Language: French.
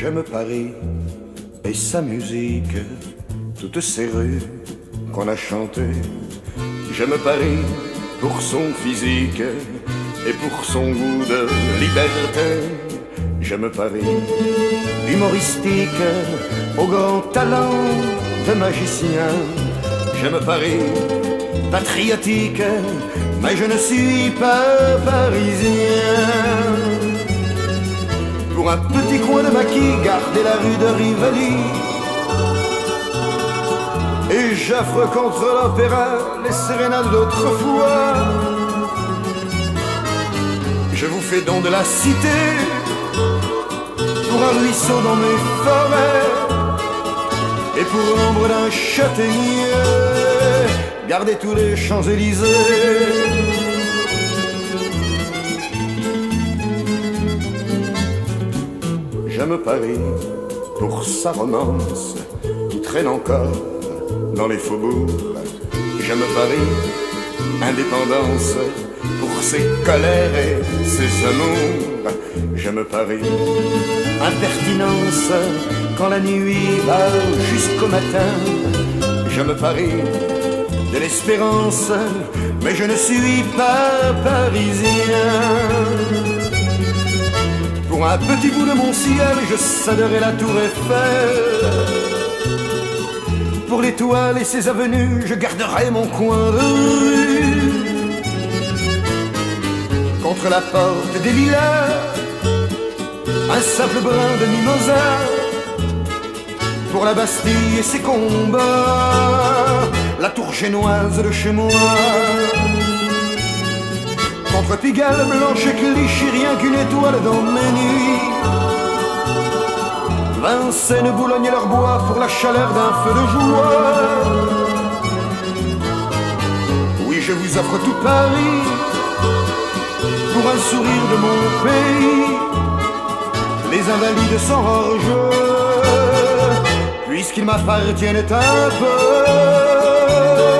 J'aime Paris et sa musique, toutes ces rues qu'on a chantées. J'aime Paris pour son physique et pour son goût de liberté. J'aime Paris, humoristique, au grand talent de magicien. J'aime Paris, patriotique, mais je ne suis pas parisien. Garder la rue de Rivoli. Et j'offre contre l'opéra les sérénades d'autrefois. Je vous fais don de la cité pour un ruisseau dans mes forêts et pour l'ombre d'un châtaignier, gardez tous les Champs-Élysées. J'aime Paris pour sa romance qui traîne encore dans les faubourgs. J'aime Paris, indépendance pour ses colères et ses amours. J'aime Paris, impertinence quand la nuit va jusqu'au matin. J'aime Paris, de l'espérance, mais je ne suis pas parisien. Un petit bout de mon ciel, je céderai la tour Eiffel. Pour l'étoile et ses avenues, je garderai mon coin de rue. Contre la porte des lilas, un simple brin de mimosa. Pour la Bastille et ses combats, la tour génoise de chez moi. Pigalle, Blanche et Clichy, rien qu'une étoile dans mes nuits. Vincennes, Boulogne et leur bois pour la chaleur d'un feu de joie. Oui, je vous offre tout Paris pour un sourire de mon pays. Les invalides sans orge, puisqu'ils m'appartiennent un peu.